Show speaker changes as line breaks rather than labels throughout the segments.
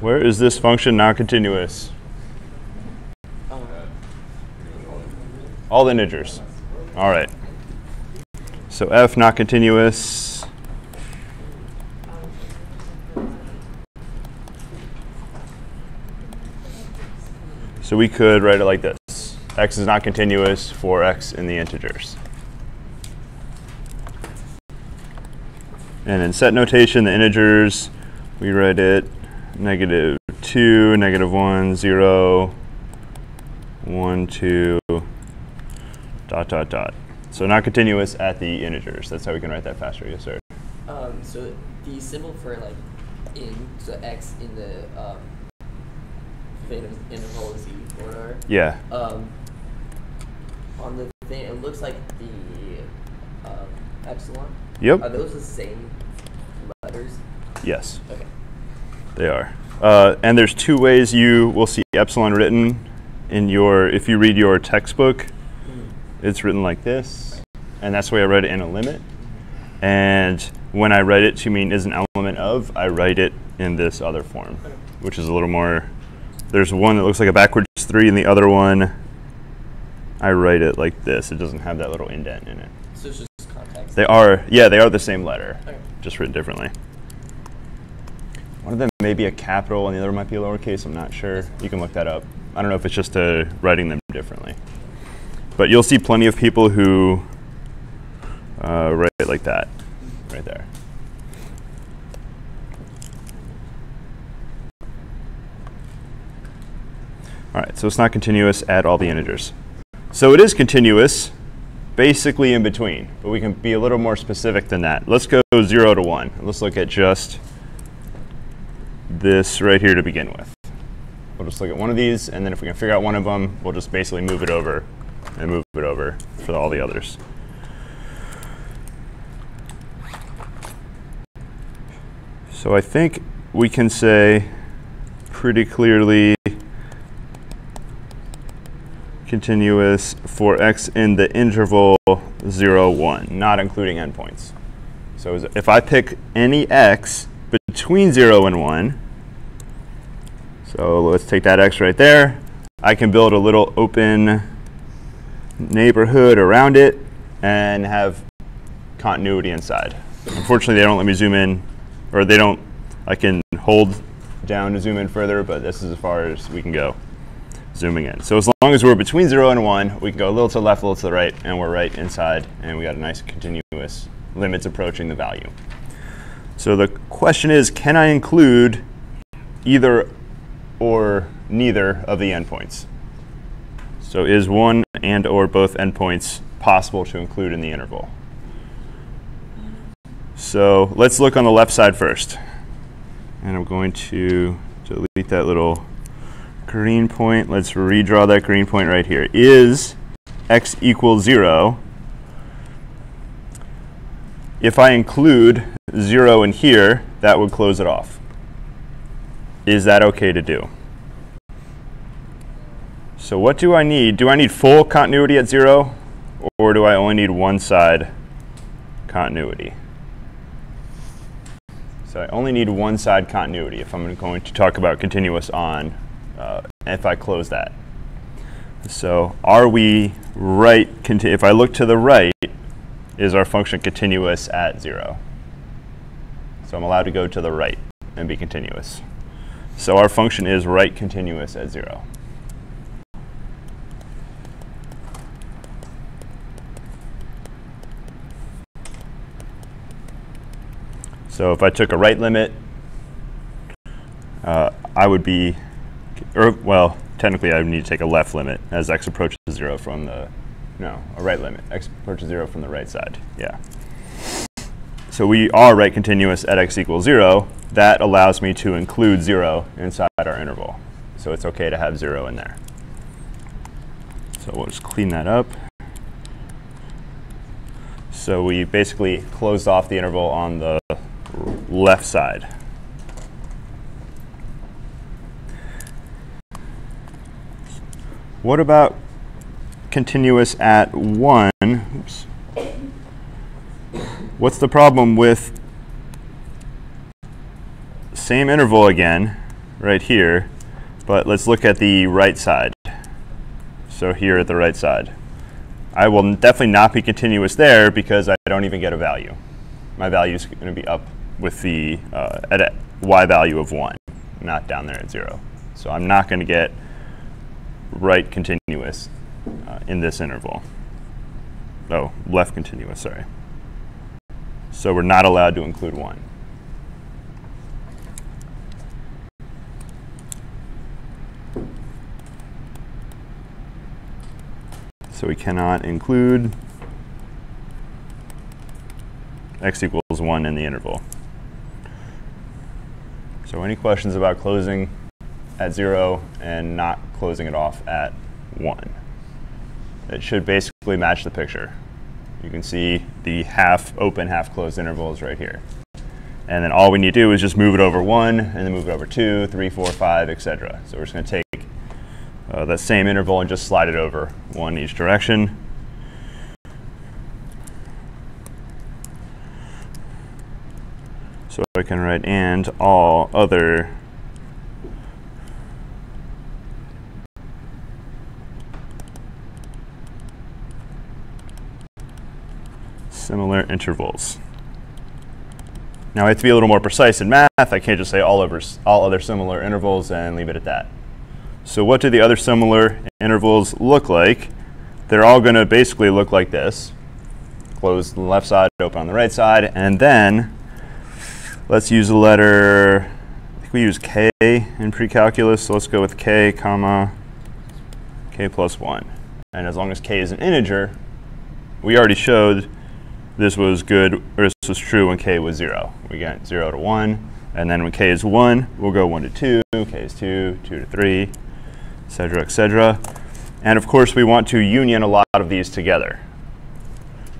Where is this function not continuous? All the integers. All right. So f not continuous. So we could write it like this. x is not continuous for x in the integers. And in set notation, the integers, we write it negative 2, negative 1, 0, 1, 2, dot, dot, dot. So not continuous at the integers. That's how we can write that faster. Yes, sir.
Um, so the symbol for like in, so x in the um, interval is e or
Yeah.
um, on the thing, it looks like the um, Yep. Are those the same letters?
Yes,
Okay.
they are. Uh, and there's two ways you will see epsilon written in your, if you read your textbook, it's written like this. And that's the way I write it in a limit. And when I write it to mean is an element of, I write it in this other form, which is a little more, there's one that looks like a backwards three and the other one, I write it like this. It doesn't have that little indent in it.
So it's just context.
They are, yeah, they are the same letter,
Okay.
just written differently. One of them may be a capital and the other might be a lowercase. I'm not sure. You can look that up. I don't know if it's just uh, writing them differently. But you'll see plenty of people who uh, write it like that, right there. All right, so it's not continuous at all the integers. So it is continuous basically in between, but we can be a little more specific than that. Let's go 0 to 1. Let's look at just this right here to begin with. We'll just look at one of these, and then if we can figure out one of them, we'll just basically move it over and move it over for all the others. So I think we can say pretty clearly continuous for x in the interval 0, 1, not including endpoints. So if I pick any x between 0 and 1, so let's take that x right there, I can build a little open neighborhood around it and have continuity inside. Unfortunately, they don't let me zoom in, or they don't, I can hold down to zoom in further, but this is as far as we can go zooming in. So as long as we're between 0 and 1, we can go a little to the left, a little to the right, and we're right inside, and we got a nice continuous limits approaching the value. So the question is, can I include either or neither of the endpoints? So is one and or both endpoints possible to include in the interval? So let's look on the left side first. And I'm going to delete that little green point. Let's redraw that green point right here. Is x equals 0 if I include 0 in here, that would close it off. Is that okay to do? So what do I need? Do I need full continuity at 0? Or do I only need one side continuity? So I only need one side continuity if I'm going to talk about continuous on, uh, if I close that. So are we right, if I look to the right, is our function continuous at 0? So I'm allowed to go to the right and be continuous. So our function is right continuous at 0. So if I took a right limit, uh, I would be, or well, technically I need to take a left limit as x approaches 0 from the, no, a right limit. x approaches 0 from the right side, yeah. So we are right continuous at x equals 0. That allows me to include 0 inside our interval. So it's OK to have 0 in there. So we'll just clean that up. So we basically closed off the interval on the left side. What about continuous at 1? Oops. what's the problem with same interval again, right here, but let's look at the right side. So here at the right side. I will definitely not be continuous there because I don't even get a value. My value is going to be up with the uh, at a y value of 1, not down there at 0. So I'm not going to get right continuous uh, in this interval. Oh, left continuous, sorry. So we're not allowed to include 1. So we cannot include x equals 1 in the interval. So any questions about closing at 0 and not closing it off at 1? It should basically match the picture. You can see the half open, half closed intervals right here. And then all we need to do is just move it over 1, and then move it over 2, 3, 4, 5, etc. So we're just going to take uh, that same interval and just slide it over one each direction. So I can write and all other similar intervals. Now I have to be a little more precise in math. I can't just say all, over, all other similar intervals and leave it at that. So what do the other similar intervals look like? They're all going to basically look like this. Close on the left side, open on the right side. And then let's use the letter, I think we use k in pre-calculus. So let's go with k comma k plus 1. And as long as k is an integer, we already showed this was good, or this was true when k was 0. We got 0 to 1. And then when k is 1, we'll go 1 to 2, k is 2, 2 to 3, etc., etc. And of course, we want to union a lot of these together.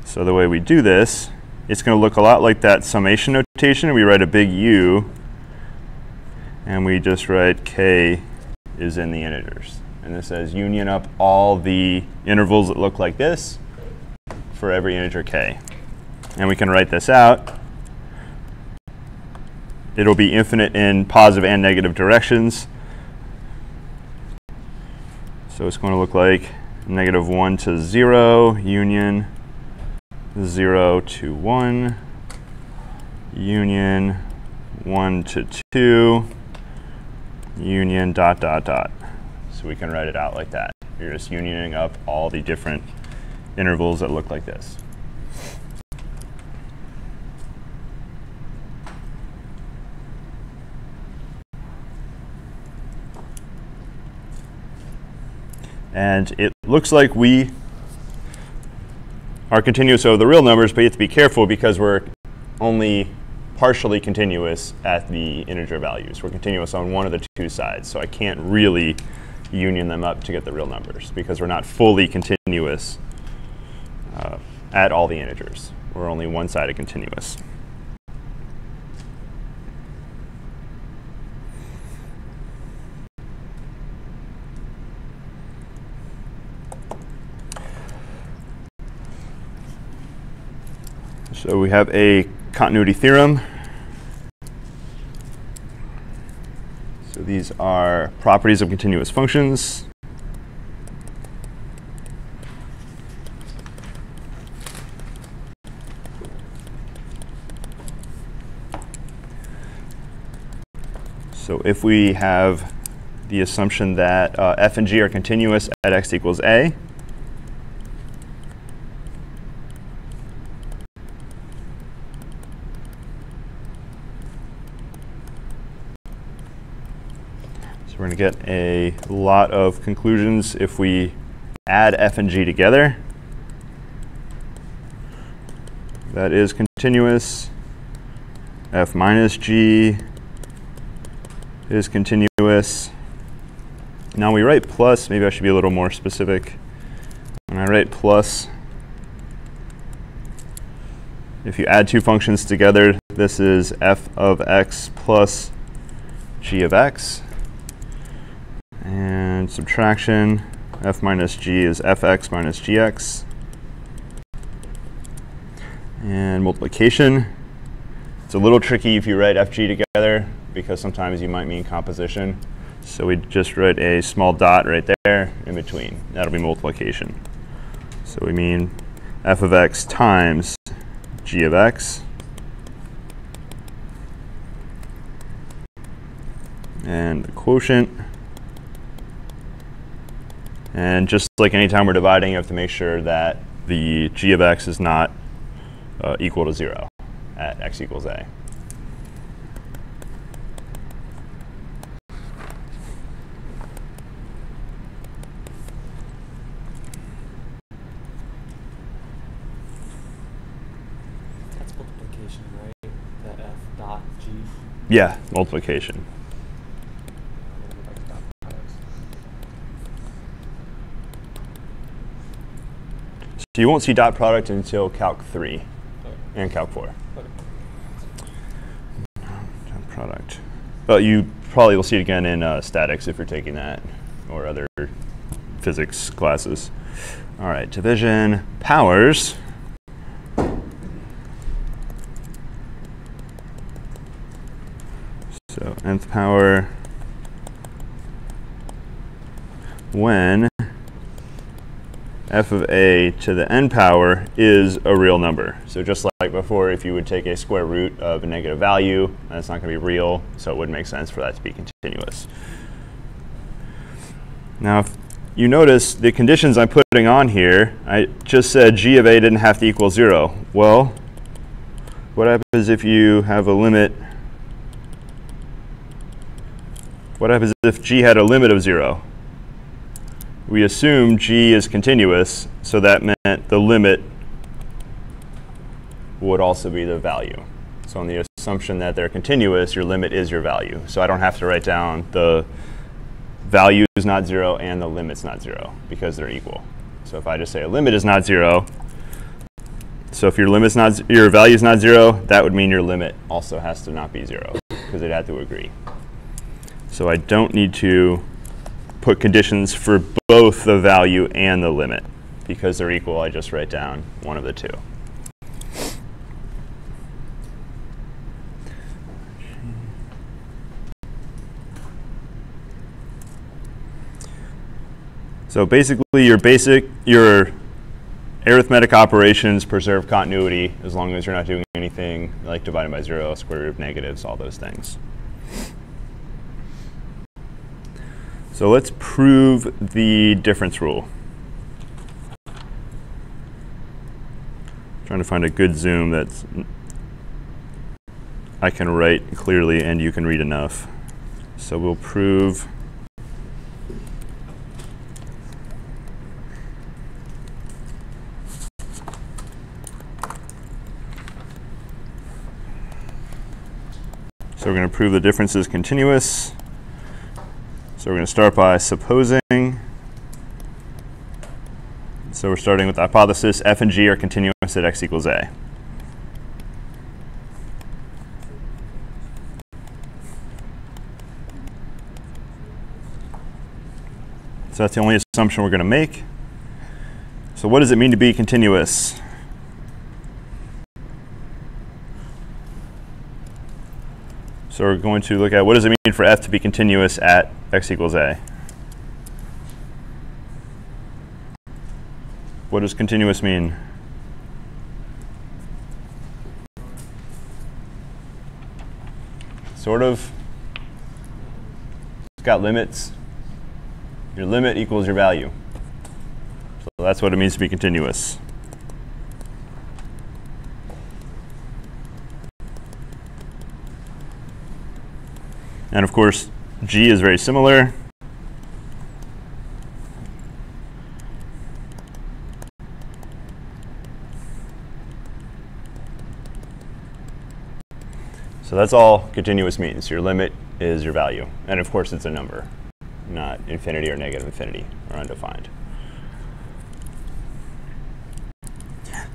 So the way we do this, it's going to look a lot like that summation notation. We write a big U, and we just write k is in the integers. And this says union up all the intervals that look like this for every integer k. And we can write this out. It'll be infinite in positive and negative directions. So it's going to look like negative 1 to 0, union 0 to 1, union 1 to 2, union dot dot dot. So we can write it out like that. You're just unioning up all the different intervals that look like this. And it looks like we are continuous over the real numbers, but you have to be careful because we're only partially continuous at the integer values. We're continuous on one of the two sides, so I can't really union them up to get the real numbers because we're not fully continuous uh, at all the integers. We're only one-sided continuous. So we have a continuity theorem. So these are properties of continuous functions. So if we have the assumption that uh, f and g are continuous at x equals a, to get a lot of conclusions if we add f and g together. That is continuous. f minus g is continuous. Now we write plus, maybe I should be a little more specific. When I write plus, if you add two functions together, this is f of x plus g of x. And subtraction, f minus g is fx minus gx. And multiplication. It's a little tricky if you write FG together because sometimes you might mean composition. So we just write a small dot right there in between. That'll be multiplication. So we mean f of x times g of x. And the quotient. And just like anytime we're dividing, you have to make sure that the g of x is not uh, equal to 0 at x equals a.
That's multiplication, right? The f dot g.
Yeah, multiplication.
I'm gonna go back to dot products.
So you won't see dot product until Calc 3
Okay.
and Calc 4.
Okay.
Dot product. But you probably will see it again in uh, statics if you're taking that or other physics classes. All right, division powers. So nth power when f of a to the n power is a real number. So just like before, if you would take a square root of a negative value, that's not going to be real, so it wouldn't make sense for that to be continuous. Now, if you notice the conditions I'm putting on here, I just said g of a didn't have to equal 0. Well, what happens if you have a limit? What happens if g had a limit of 0? We assume g is continuous, so that meant the limit would also be the value. So on the assumption that they're continuous, your limit is your value. So I don't have to write down the value is not 0 and the limit's not 0 because they're equal. So if I just say a limit is not 0, so if your limit's not your value is not 0, that would mean your limit also has to not be 0 because it had to agree. So I don't need to put conditions for both the value and the limit. Because they're equal, I just write down one of the two. So basically your basic, your arithmetic operations preserve continuity as long as you're not doing anything like dividing by zero, square root of negatives, all those things. So let's prove the difference rule. Trying to find a good zoom that's I can write clearly and you can read enough. So we'll prove So we're going to prove the difference is continuous. So we're going to start by supposing. So we're starting with the hypothesis f and g are continuous at x equals a. So that's the only assumption we're going to make. So what does it mean to be continuous? So we're going to look at what does it mean for f to be continuous at x equals a. What does continuous mean? Sort of. It's got limits. Your limit equals your value. So that's what it means to be continuous. And of course, G is very similar. So that's all continuous means. Your limit is your value. And of course, it's a number, not infinity or negative infinity or undefined.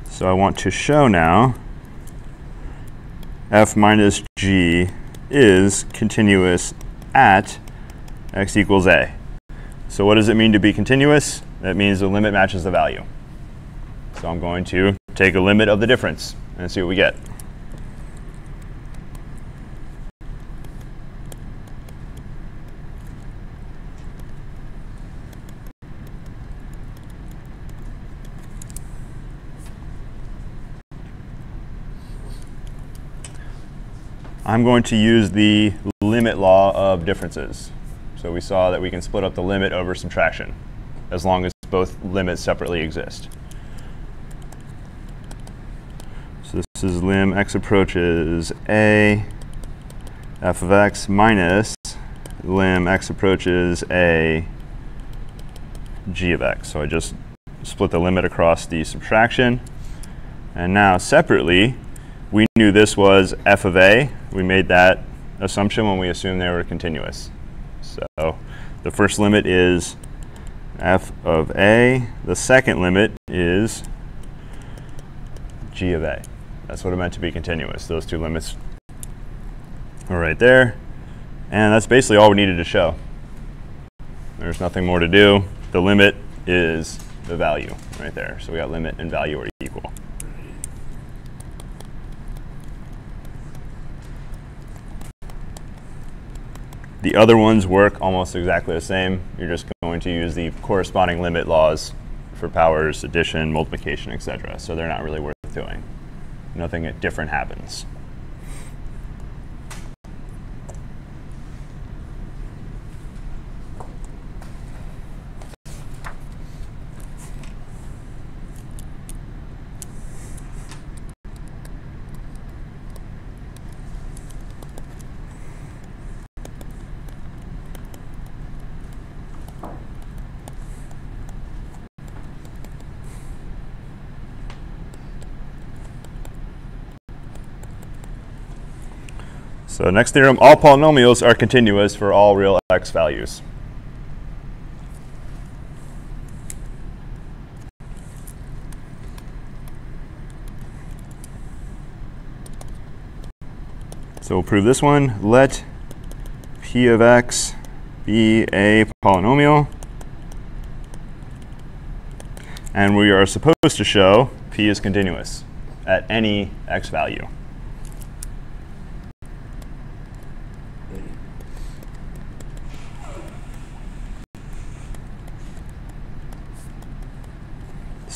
So I want to show now f minus g is continuous at x equals a. So what does it mean to be continuous? That means the limit matches the value. So I'm going to take a limit of the difference and see what we get. I'm going to use the limit law of differences. So we saw that we can split up the limit over subtraction as long as both limits separately exist. So this is lim x approaches a f of x minus lim x approaches a g of x. So I just split the limit across the subtraction. And now separately, we knew this was f of a. We made that assumption when we assumed they were continuous. So the first limit is f of a. The second limit is g of a. That's what it meant to be continuous. Those two limits are right there. And that's basically all we needed to show. There's nothing more to do. The limit is the value right there. So we got limit and value are equal. The other ones work almost exactly the same. You're just going to use the corresponding limit laws for powers, addition, multiplication, etc. So they're not really worth doing. Nothing different happens. So next theorem, all polynomials are continuous for all real x values. So we'll prove this one. Let p of x be a polynomial. And we are supposed to show p is continuous at any x value.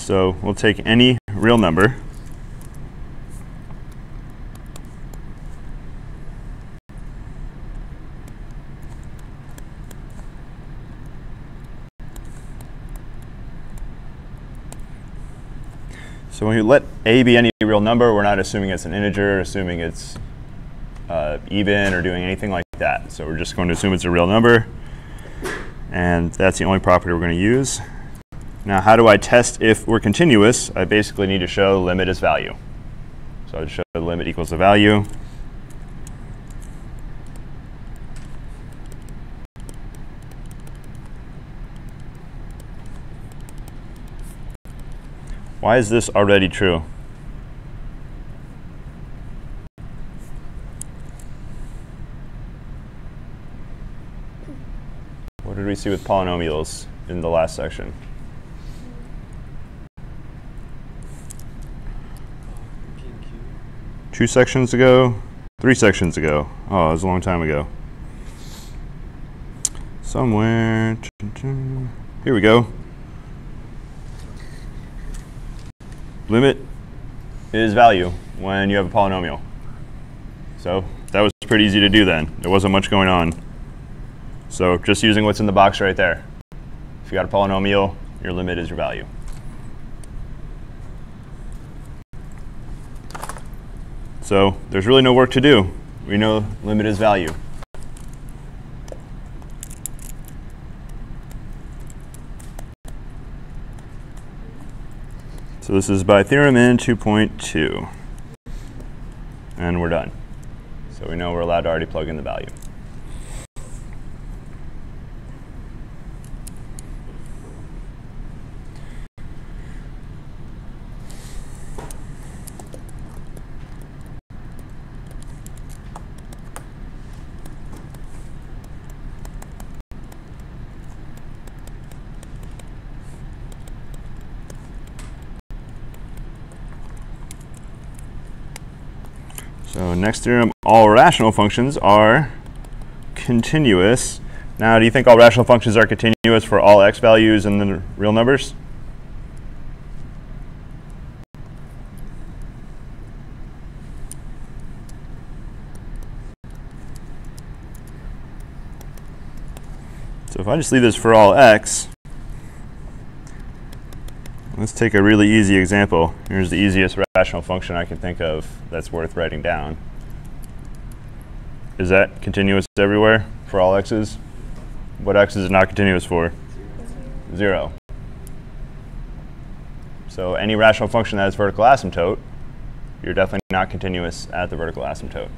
So we'll take any real number. So when you let a be any real number, we're not assuming it's an integer, assuming it's uh, even or doing anything like that. So we're just going to assume it's a real number. And that's the only property we're going to use. Now, how do I test if we're continuous? I basically need to show limit is value. So I show the limit equals the value. Why is this already true? What did we see with polynomials in the last section? Two sections ago, three sections ago. Oh, it was a long time ago. Somewhere. Here we go. Limit is value when you have a polynomial. So that was pretty easy to do then. There wasn't much going on. So just using what's in the box right there. If you got a polynomial, your limit is your value. So there's really no work to do. We know limit is value. So this is by theorem in 2.2. And we're done. So we know we're allowed to already plug in the value. So next theorem, all rational functions are continuous. Now, do you think all rational functions are continuous for all x values in the real numbers? So if I just leave this for all x, let's take a really easy example. Here's the easiest rational function I can think of that's worth writing down. Is that continuous everywhere for all x's? What x is not continuous for? Zero. So any rational function that has vertical asymptote, you're definitely not continuous at the vertical asymptote.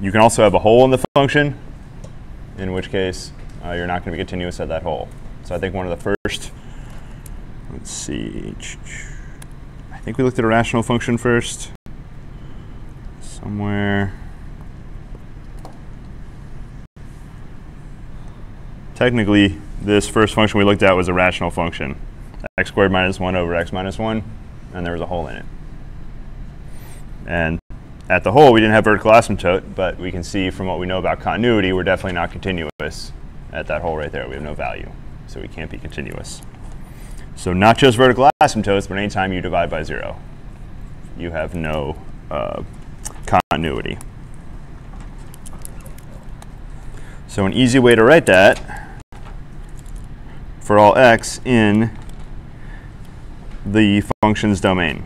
You can also have a hole in the function, in which case uh, you're not going to be continuous at that hole. So I think one of the first, let's see, I think we looked at a rational function first. Somewhere. Technically, this first function we looked at was a rational function. x squared minus 1 over x minus 1, and there was a hole in it. And at the hole, we didn't have vertical asymptote, but we can see from what we know about continuity, we're definitely not continuous at that hole right there. We have no value, so we can't be continuous. So not just vertical asymptotes, but anytime you divide by 0, you have no uh, continuity. So an easy way to write that for all x in the function's domain.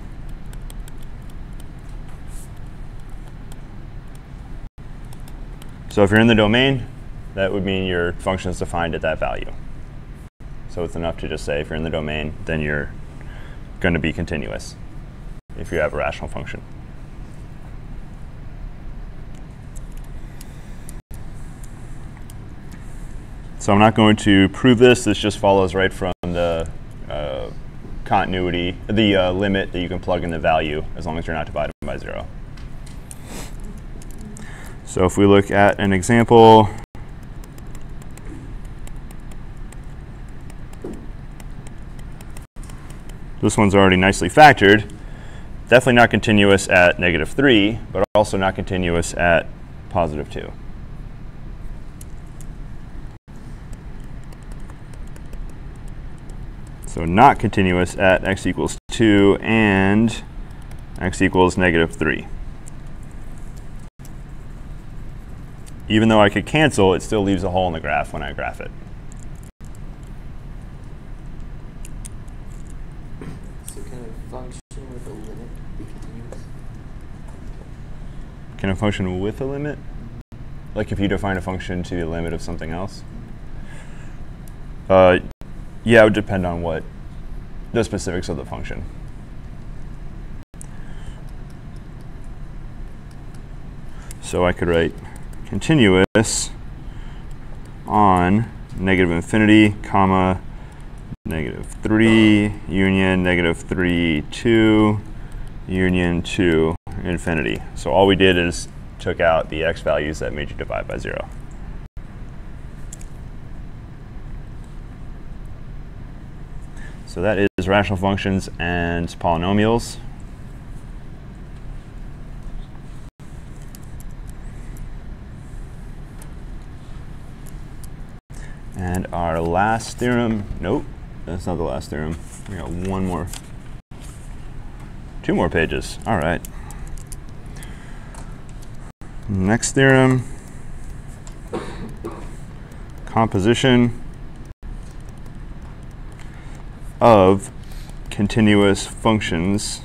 So if you're in the domain, that would mean your function is defined at that value. So it's enough to just say if you're in the domain, then you're going to be continuous if you have a rational function. So I'm not going to prove this. This just follows right from the uh, continuity, the uh, limit that you can plug in the value as long as you're not dividing by 0. So if we look at an example, this one's already nicely factored. Definitely not continuous at negative 3, but also not continuous at positive 2. So not continuous at x equals 2 and x equals negative 3. Even though I could cancel, it still leaves a hole in the graph when I graph it.
So can a function with a limit be continuous?
Can a function with a limit? Like if you define a function to be the limit of something else? Uh, yeah, it would depend on what the specifics of the function. So I could write continuous on negative infinity, comma, negative 3, union, negative 3, 2, union 2, infinity. So all we did is took out the x values that made you divide by 0. So that is rational functions and polynomials. And our last theorem, nope, that's not the last theorem. We got one more, two more pages. All right. Next theorem, composition of continuous functions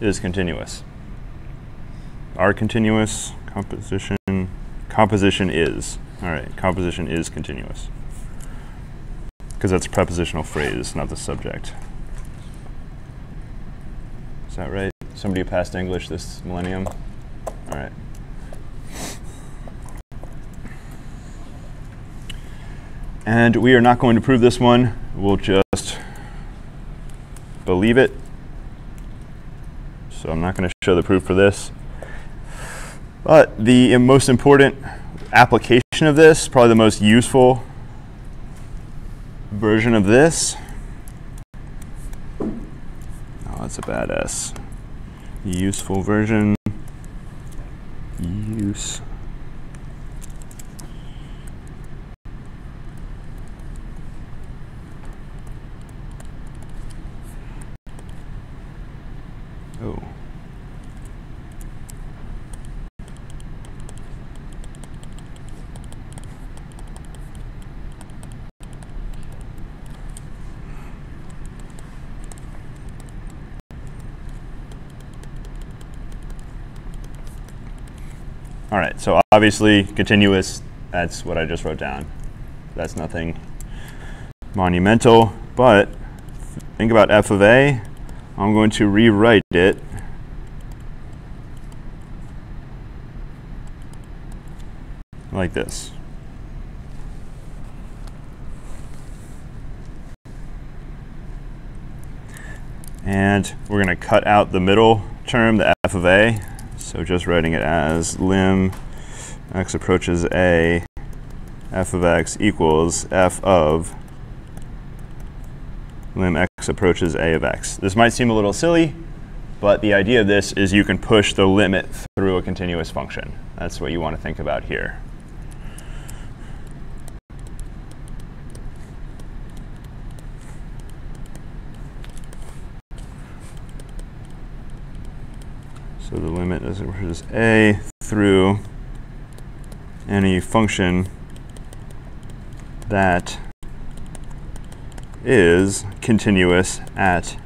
is continuous. Are continuous, composition, composition is. All right, composition is continuous. Because that's a prepositional phrase, not the subject. Is that right? Somebody who passed English this millennium? All right. And we are not going to prove this one. We'll just believe it. So I'm not going to show the proof for this. But the most important application of this, probably the most useful version of this. That's a badass. Useful version. Use. Oh. All right, so obviously continuous, that's what I just wrote down. That's nothing monumental, but think about f of a. I'm going to rewrite it like this. And we're going to cut out the middle term, the f of a. So just writing it as lim x approaches a, f of x equals f of lim x approaches a of x. This might seem a little silly, but the idea of this is you can push the limit through a continuous function. That's what you want to think about here. So the limit is a through any function that is continuous at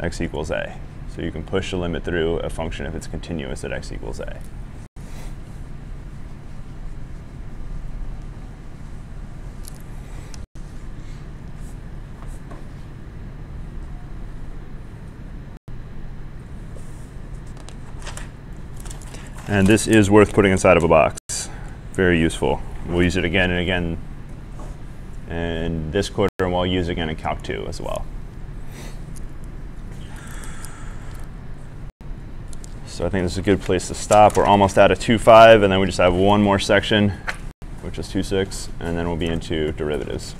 x equals a. So you can push the limit through a function if it's continuous at x equals a. And this is worth putting inside of a box. Very useful. We'll use it again and again and this quarter, and we'll use it again in Calc 2 as well. So I think this is a good place to stop. We're almost out of 2.5, and then we just have one more section, which is 2.6, and then we'll be into derivatives.